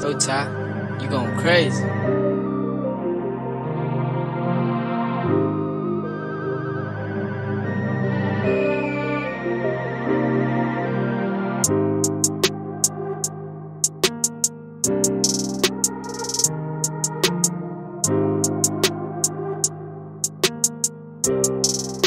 Yo, Ty, you going crazy. you